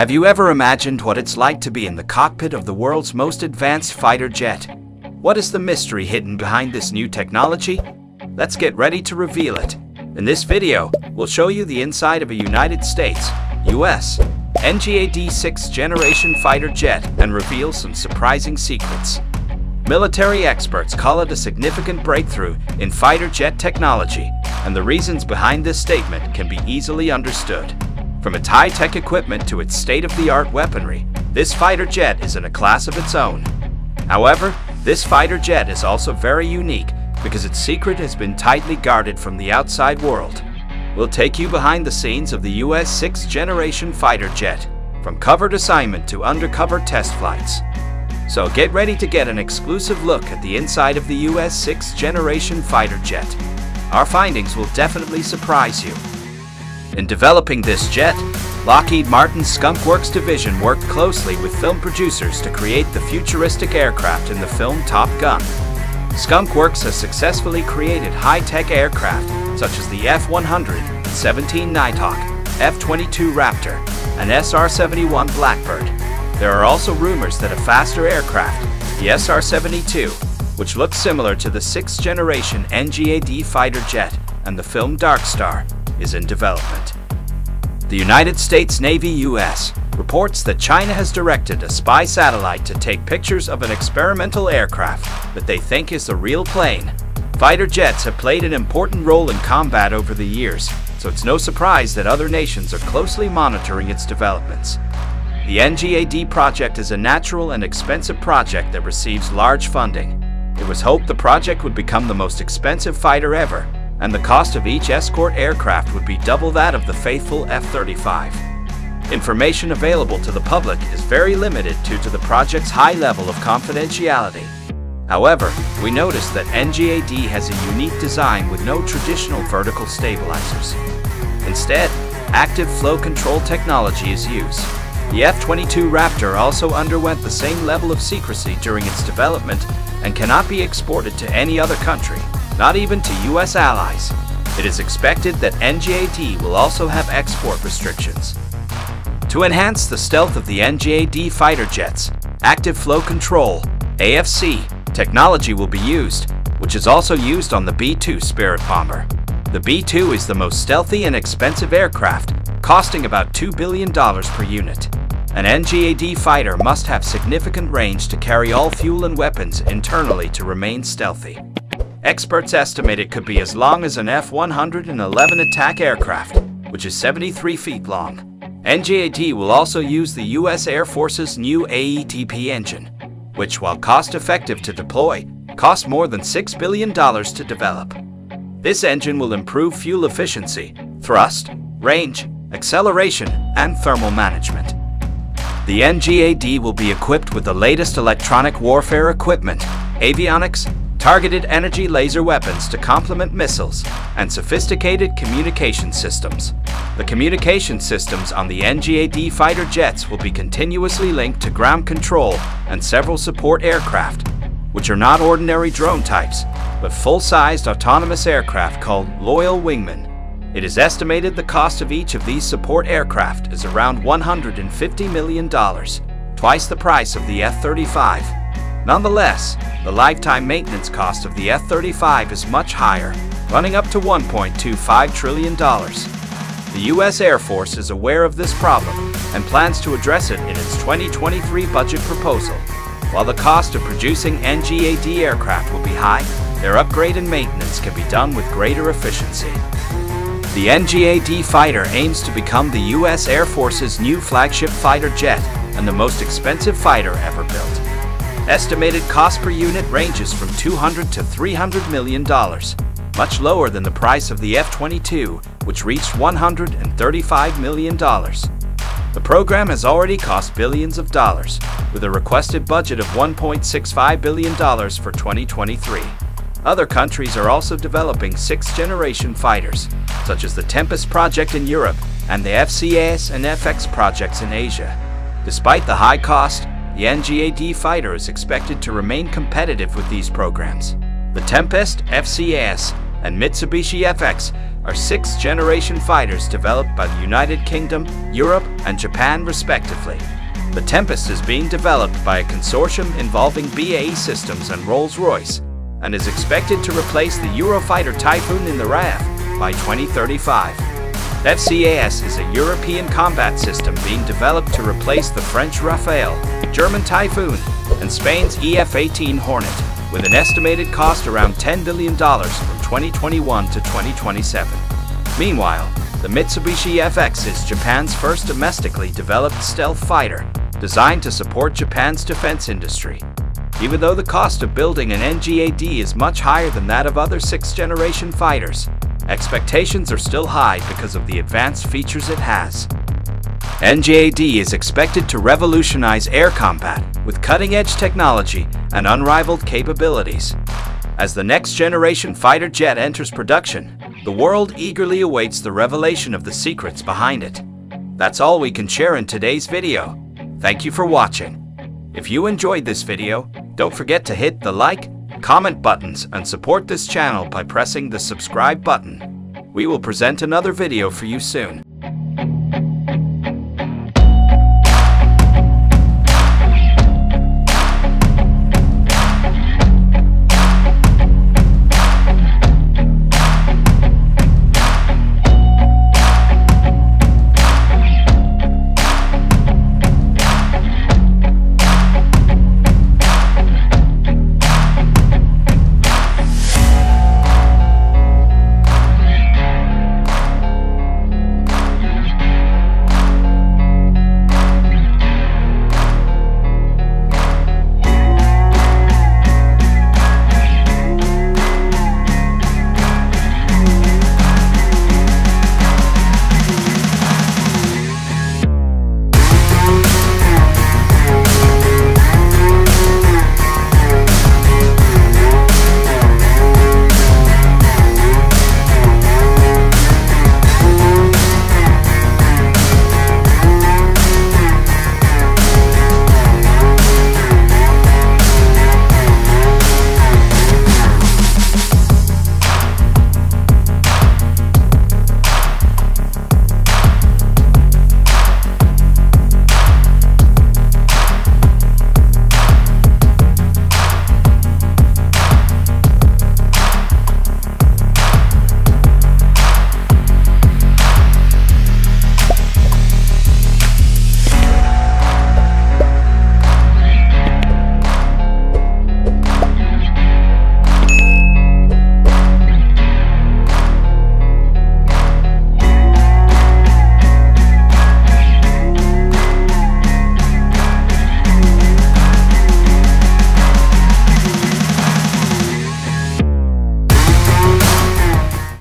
Have you ever imagined what it's like to be in the cockpit of the world's most advanced fighter jet? What is the mystery hidden behind this new technology? Let's get ready to reveal it. In this video, we'll show you the inside of a United States, US, NGAD 6th generation fighter jet and reveal some surprising secrets. Military experts call it a significant breakthrough in fighter jet technology, and the reasons behind this statement can be easily understood. From its high-tech equipment to its state-of-the-art weaponry, this fighter jet is in a class of its own. However, this fighter jet is also very unique because its secret has been tightly guarded from the outside world. We'll take you behind the scenes of the US 6th generation fighter jet, from covered assignment to undercover test flights. So get ready to get an exclusive look at the inside of the US 6th generation fighter jet. Our findings will definitely surprise you. In developing this jet, Lockheed Martin's Skunk Works division worked closely with film producers to create the futuristic aircraft in the film Top Gun. Skunk Works has successfully created high-tech aircraft such as the F-117 Nighthawk, F-22 Raptor, and SR-71 Blackbird. There are also rumors that a faster aircraft, the SR-72, which looks similar to the 6th generation NGAD fighter jet and the film Dark Star, is in development. The United States Navy US reports that China has directed a spy satellite to take pictures of an experimental aircraft that they think is the real plane. Fighter jets have played an important role in combat over the years, so it's no surprise that other nations are closely monitoring its developments. The NGAD project is a natural and expensive project that receives large funding. It was hoped the project would become the most expensive fighter ever, and the cost of each escort aircraft would be double that of the faithful F-35. Information available to the public is very limited due to the project's high level of confidentiality. However, we noticed that NGAD has a unique design with no traditional vertical stabilizers. Instead, active flow control technology is used. The F-22 Raptor also underwent the same level of secrecy during its development and cannot be exported to any other country not even to US allies. It is expected that NGAD will also have export restrictions. To enhance the stealth of the NGAD fighter jets, Active Flow Control, AFC, technology will be used, which is also used on the B-2 Spirit bomber. The B-2 is the most stealthy and expensive aircraft, costing about $2 billion per unit. An NGAD fighter must have significant range to carry all fuel and weapons internally to remain stealthy. Experts estimate it could be as long as an F-111 attack aircraft, which is 73 feet long. NGAD will also use the U.S. Air Force's new AETP engine, which while cost-effective to deploy, cost more than $6 billion to develop. This engine will improve fuel efficiency, thrust, range, acceleration, and thermal management. The NGAD will be equipped with the latest electronic warfare equipment, avionics, targeted energy laser weapons to complement missiles, and sophisticated communication systems. The communication systems on the NGAD fighter jets will be continuously linked to ground control and several support aircraft, which are not ordinary drone types, but full-sized autonomous aircraft called Loyal Wingmen. It is estimated the cost of each of these support aircraft is around $150 million, twice the price of the F-35. Nonetheless, the lifetime maintenance cost of the F-35 is much higher, running up to $1.25 trillion. The U.S. Air Force is aware of this problem and plans to address it in its 2023 budget proposal. While the cost of producing NGAD aircraft will be high, their upgrade and maintenance can be done with greater efficiency. The NGAD fighter aims to become the U.S. Air Force's new flagship fighter jet and the most expensive fighter ever built. Estimated cost per unit ranges from 200 to 300 million dollars, much lower than the price of the F-22, which reached 135 million dollars. The program has already cost billions of dollars, with a requested budget of 1.65 billion dollars for 2023. Other countries are also developing sixth-generation fighters, such as the Tempest project in Europe and the FCAS and FX projects in Asia. Despite the high cost, the NGAD fighter is expected to remain competitive with these programs. The Tempest, FCAS, and Mitsubishi FX are sixth generation fighters developed by the United Kingdom, Europe, and Japan respectively. The Tempest is being developed by a consortium involving BAE Systems and Rolls-Royce and is expected to replace the Eurofighter Typhoon in the RAF by 2035. FCAS is a European combat system being developed to replace the French Rafale, German Typhoon, and Spain's EF-18 Hornet, with an estimated cost around $10 billion from 2021 to 2027. Meanwhile, the Mitsubishi FX is Japan's first domestically developed stealth fighter, designed to support Japan's defense industry. Even though the cost of building an NGAD is much higher than that of other sixth-generation fighters, expectations are still high because of the advanced features it has. NGAD is expected to revolutionize air combat with cutting-edge technology and unrivaled capabilities. As the next-generation fighter jet enters production, the world eagerly awaits the revelation of the secrets behind it. That's all we can share in today's video. Thank you for watching. If you enjoyed this video, don't forget to hit the like, comment buttons and support this channel by pressing the subscribe button. We will present another video for you soon.